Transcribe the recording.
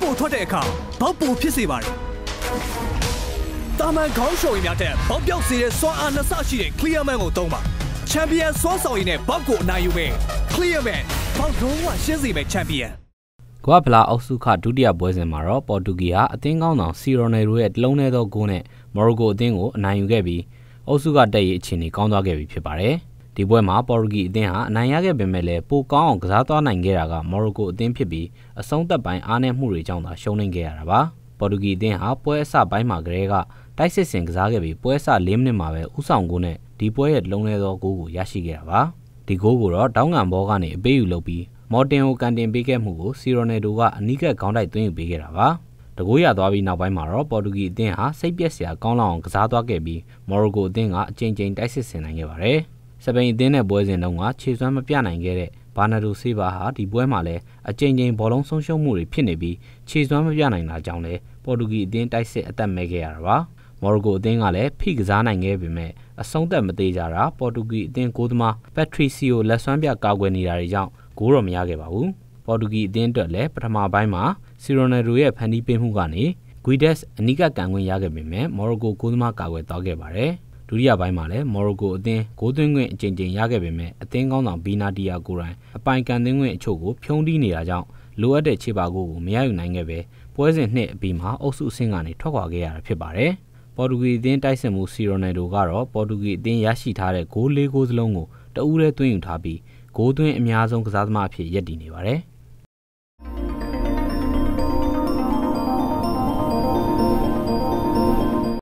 ပိုထွက်တဲ့အခါဘောက်ပိုဖြစ်စေပါတယ်တာမန်ခေါင်းရှုံရင်များတဲ့ဘောက်ပြောက်စေတဲ့စွမ်းအားနှစ်ဆရှိတဲ့ Clear Man ကိုသုံးပါချန်ပီယံစွမ်းဆောင်ရည်နဲ့ဘောက်ကိုအနိုင်ယူမယ် Clear Man ဘောက်လုံးဝရှင်းစေမယ့်ချန်ပီယံကွာဖလာအောက်စုခဒုတိယပွဲစဉ်မှာတော့ပေါ်တူဂီဟာအသင်းကောင်းဆောင်စီရိုနယ်ရိုရဲ့တလုံးထဲသောဂိုးနဲ့မော်ရိုကိုအသင်းကိုအနိုင်ယူခဲ့ပြီးအောက်စုကတက်ရေးအခြေအနေကောင်းသွားခဲ့ပြီဖြစ်ပါတယ်။ ဒီပွဲမှာပေါ်တူဂီအသင်းဟာအနိုင်ရခဲ့ပေမဲ့လည်းပိုကောင်းအောင်ကစားသွားနိုင်ခဲ့တာကမော်ရိုကိုအသင်းဖြစ်ပြီးအဆုံးသက်ပိုင်းအားနည်းမှုတွေကြောင့်သာရှုံးနိမ့်ခဲ့ရတာပါ။ပေါ်တူဂီအသင်းဟာပွဲအစပိုင်းမှာကလေးကတိုက်စစ်ဆင်ကစားခဲ့ပြီးပွဲအစ၄မိနစ်မှာပဲဥဆောင်ကိုနဲ့ဒီပွဲရဲ့တလုံးထဲသောဂိုးကိုရရှိခဲ့တာပါ။ဒီဂိုးကိုတော့တောင်းငံဘောကနေအပေးယူလုပ်ပြီးမော်တင်ကိုကန်တင်ပေးခဲ့မှုကိုစီရိုနယ်ဒိုကအနီးကပ်ခေါင်းတိုက်သွင်းယူပေးခဲ့တာပါတကိုးရသွားပြီးနောက်ပိုင်းမှာတော့ပေါ်တူဂီအသင်းဟာစိတ်ပြက်စရာကောင်းလောက်အောင်ကစားသွားခဲ့ပြီးမော်ရိုကိုအသင်းကအကြိမ်ကြိမ်တိုက်စစ်ဆင်နိုင်ခဲ့ပါတယ် စပိန်အသင်းနဲ့ပွဲစဉ်တုန်းကခြေစွမ်းမပြနိုင်ခဲ့တဲ့ဘာနာဒိုဆေးဘာဟာဒီပွဲမှာလည်းအကြိမ်ကြိမ်ဘောလုံးဆုံးရှုံးမှုတွေဖြစ်နေပြီးခြေစွမ်းမပြနိုင်တာကြောင့်လည်းပေါ်တူဂီအသင်းတိုက်စစ်အသက်မဲ့ခဲ့ရတာပါမော်ရိုကိုအသင်းကလည်းဖိကစားနိုင်ခဲ့ပေမဲ့အဆုံးသက်မသေးကြတာပေါ်တူဂီအသင်းကိုသမားပက်ထရီစီယိုလက်စွမ်းပြကာကွယ်နေတာတွေကြောင့်ဂိုးတော့မရခဲ့ပါဘူးပေါ်တူဂီအသင်းအတွက်လည်းပထမပိုင်းမှာစီရိုနယ်ဒိုရဲ့ဖန်တီးပေးမှုကနေဂွီဒက်စ်အနီးကပ်ကန်ခွင့်ရခဲ့ပေမဲ့မော်ရိုကိုကိုသမားကာကွယ်သွားခဲ့ပါတယ် ဒုတိယပိုင်းမှာလည်းမော်ရိုကိုအသင်းဂိုးသွင်းခွင့်အကြိမ်ကြိမ်ရခဲ့ပေမဲ့အသင်းကောင်းဆောင်ဘီနာတီယာကိုရိုင်းအပိုင်ကန်သွင်းခွင့်အချို့ကိုဖြုံးတီးနေတာကြောင့်လိုအပ်တဲ့ခြေပါကိုကိုမရယူနိုင်ခဲ့ပဲပွဲစဉ်နှစ်အပြီးမှာအုပ်စုအဆင့်ကနေထွက်ခွာခဲ့ရတာဖြစ်ပါတယ်ပေါ်တူဂီအသင်းတိုက်စစ်မှုစီရိုနယ်ဒိုကတော့ပေါ်တူဂီအသင်းရရှိထားတဲ့ဂိုး၄ဂိုးစလုံးကိုတဦးတည်းသွင်းယူထားပြီးဂိုးသွင်းအများဆုံးကစားသမားအဖြစ်ရပ်တည်နေပါတယ်။